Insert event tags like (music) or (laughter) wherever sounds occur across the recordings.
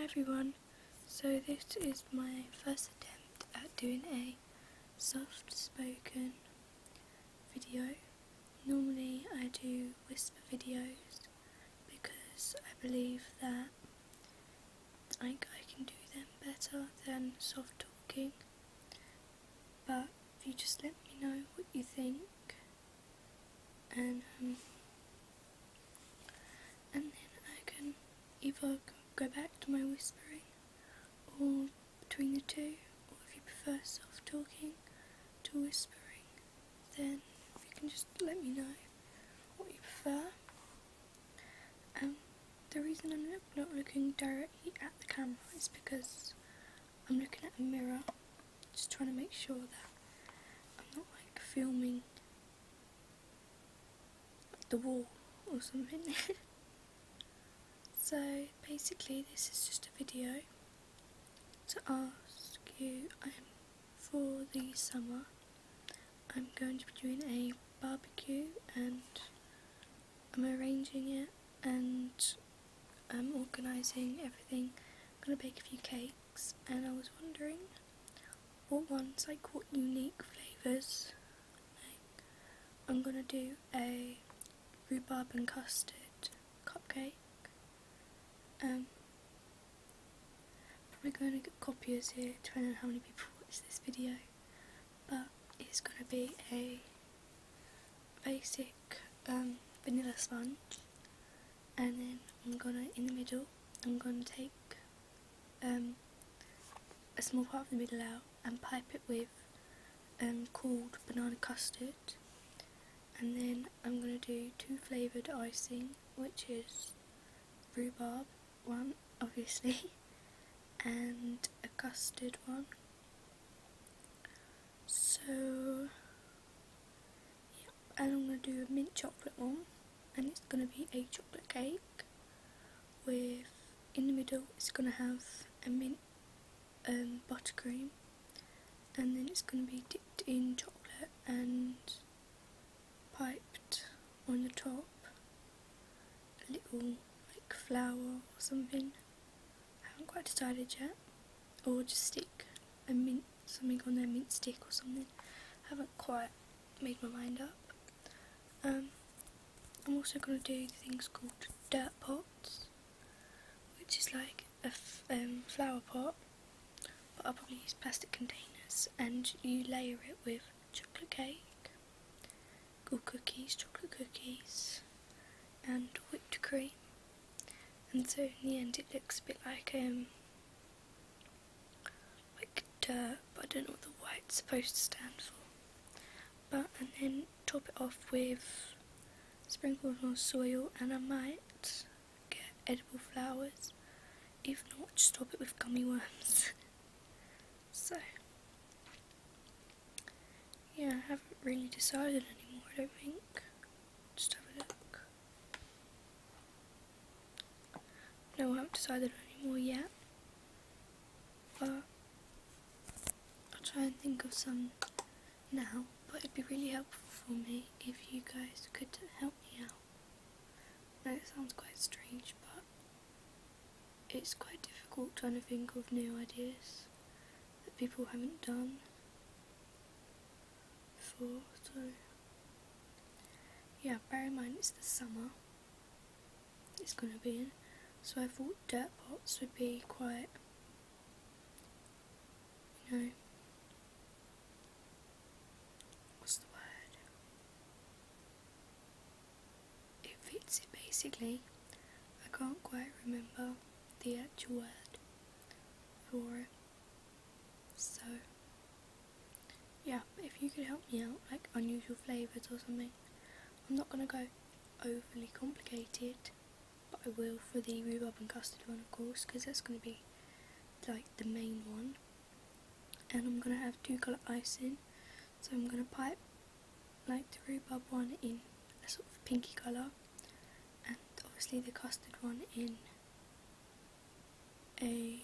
Hi everyone, so this is my first attempt at doing a soft spoken video. Normally I do whisper videos because I believe that I, I can do them better than soft talking. But if you just let me know what you think and um, and then I can either go back to my whispering or between the two or if you prefer soft talking to whispering then if you can just let me know what you prefer. Um, the reason I'm not looking directly at the camera is because I'm looking at a mirror just trying to make sure that I'm not like filming the wall or something (laughs) So basically this is just a video to ask you um, for the summer I'm going to be doing a barbecue and I'm arranging it and I'm organising everything. I'm going to bake a few cakes and I was wondering what ones, like what unique flavours. I'm going to do a rhubarb and custard cupcake um, probably going to get copiers here depending on how many people watch this video. But it's going to be a basic um, vanilla sponge. And then I'm going to, in the middle, I'm going to take um, a small part of the middle out and pipe it with um, cooled banana custard. And then I'm going to do two flavoured icing which is rhubarb one, obviously, (laughs) and a custard one. So, yeah, and I'm going to do a mint chocolate one, and it's going to be a chocolate cake with, in the middle, it's going to have a mint um, buttercream, and then it's going to be dipped in chocolate and piped on the top a little flower or something. I haven't quite decided yet. Or just stick a mint, something on their mint stick or something. I haven't quite made my mind up. Um, I'm also going to do things called dirt pots, which is like a um, flower pot, but I'll probably use plastic containers, and you layer it with chocolate cake, or cookies, chocolate cookies, and whipped cream and so in the end it looks a bit like um like dirt but I don't know what the white's supposed to stand for. But and then top it off with sprinkles of soil and I might get edible flowers. If not just top it with gummy worms. (laughs) So yeah I haven't really decided anymore I don't think. Just have a look No, I haven't decided anymore yet. But I'll try and think of some now. But it'd be really helpful for me if you guys could help me out. I know it sounds quite strange, but it's quite difficult trying to think of new ideas that people haven't done before. So yeah, bear in mind it's the summer. It's gonna be in. So I thought dirt pots would be quite, you know, what's the word? It fits it basically. I can't quite remember the actual word for it. So, yeah, if you could help me out, like unusual flavours or something. I'm not going to go overly complicated but I will for the rhubarb and custard one of course because that's going to be like the main one and I'm going to have two colour icing so I'm going to pipe like the rhubarb one in a sort of pinky colour and obviously the custard one in a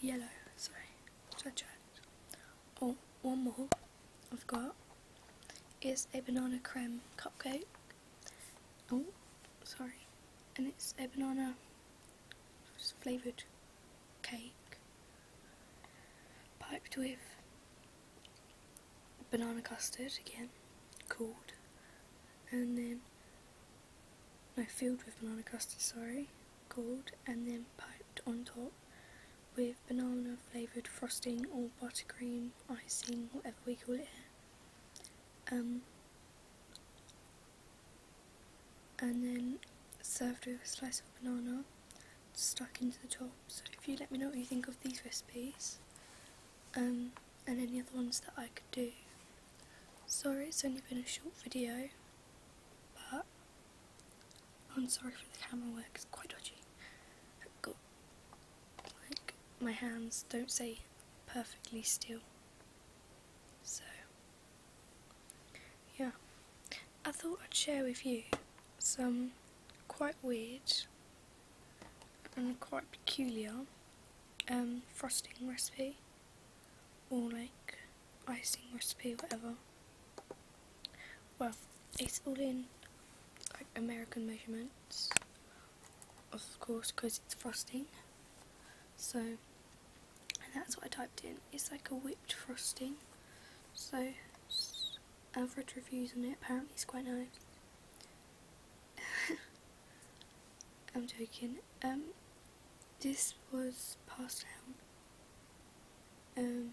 yellow, sorry, tried. Oh, one more I've got is a banana creme cupcake Oh, sorry. And it's a banana flavoured cake piped with banana custard again, cooled, and then no filled with banana custard, sorry, cooled, and then piped on top with banana flavoured frosting or buttercream icing, whatever we call it here. Um, and then served with a slice of banana stuck into the top. So if you let me know what you think of these recipes, um, and any other ones that I could do. Sorry it's only been a short video, but I'm sorry for the camera work, it's quite dodgy. Got, like, my hands don't stay perfectly still. So, yeah. I thought I'd share with you some quite weird and quite peculiar um, frosting recipe or like icing recipe whatever. Well it's all in like American measurements of course because it's frosting. So and that's what I typed in. It's like a whipped frosting. So I've read reviews on it apparently it's quite nice (laughs) I'm joking um this was passed down um,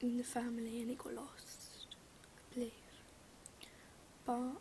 in the family and it got lost, I believe. But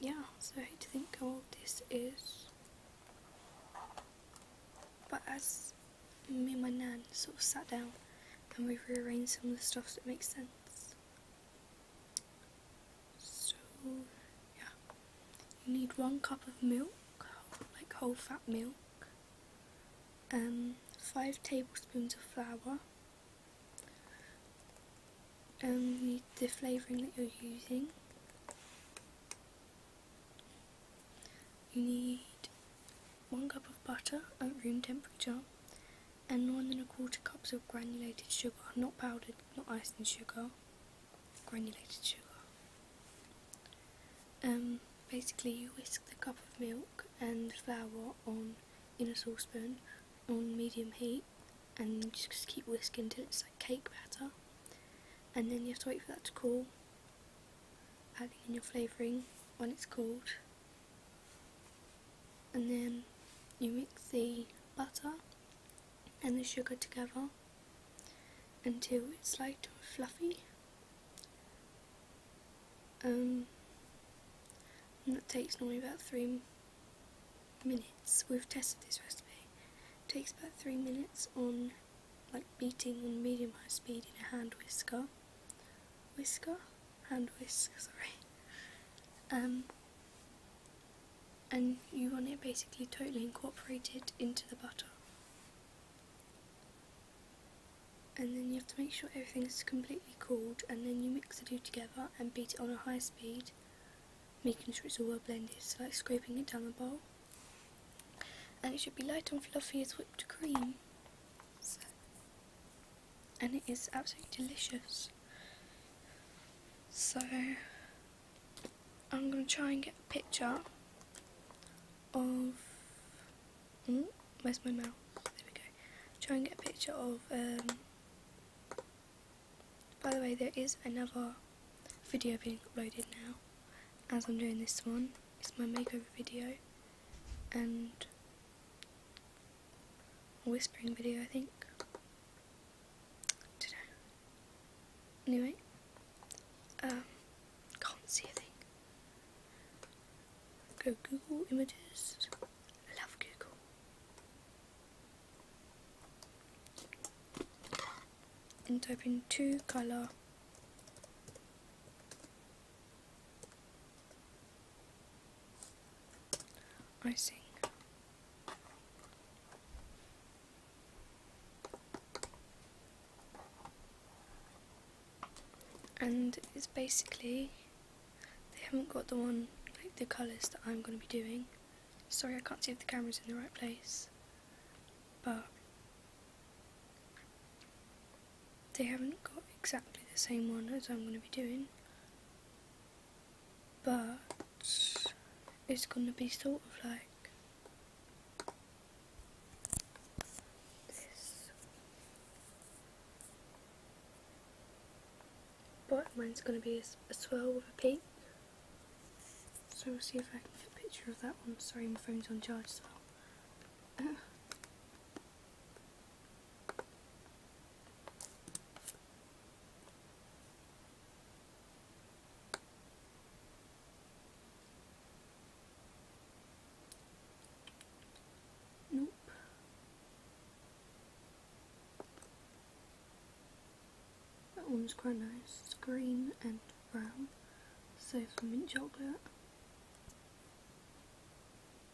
yeah, so I hate to think how old this is. But as me and my nan sort of sat down and we rearranged some of the stuff that makes sense. So yeah, you need one cup of milk, like whole fat milk. Um, 5 tablespoons of flour, um, you need the flavouring that you're using, you need 1 cup of butter at room temperature, and 1 and a quarter cups of granulated sugar, not powdered, not icing sugar, granulated sugar. Um, basically you whisk the cup of milk and flour on in a saucepan on medium heat and just keep whisking until it's like cake batter. And then you have to wait for that to cool adding in your flavouring when it's cooled. And then you mix the butter and the sugar together until it's light and fluffy. Um, and that takes normally about three minutes. We've tested this recipe takes about three minutes on like beating on medium high speed in a hand whisker. Whisker? Hand whisk, sorry. Um, and you want it basically totally incorporated into the butter. And then you have to make sure everything's completely cooled and then you mix the two together and beat it on a high speed, making sure it's all well blended, so like scraping it down the bowl and it should be light and fluffy as whipped cream. So, and it is absolutely delicious. So I'm going to try and get a picture of. Mm, where's my mouse? There we go. Try and get a picture of. Um, by the way, there is another video being uploaded now as I'm doing this one. It's my makeover video and whispering video, I think. Anyway, um, can't see a thing. Go Google Images. Love Google. And type in two color. And it's basically they haven't got the one like the colours that I'm going to be doing. Sorry I can't see if the camera's in the right place but they haven't got exactly the same one as I'm going to be doing. But is going to be sort of like this. But mine's going to be a, a swirl with a peak. So we'll see if I can get a picture of that one. Sorry, my phone's on charge well. (laughs) One's quite nice. It's green and brown. So for mint chocolate.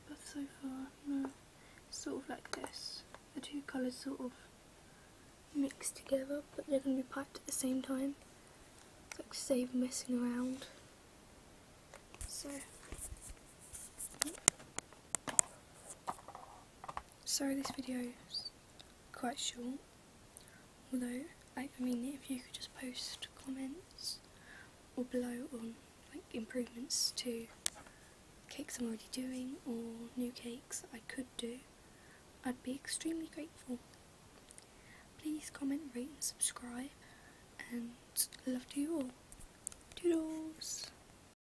But so far, no. It's sort of like this. The two colours sort of mixed together, but they're going to be packed at the same time. It's like save messing around. So. Sorry this video is quite short, although like, I mean if you could just post comments or below on like improvements to cakes I'm already doing or new cakes I could do, I'd be extremely grateful. Please comment, rate and subscribe and love to you all. Doodles!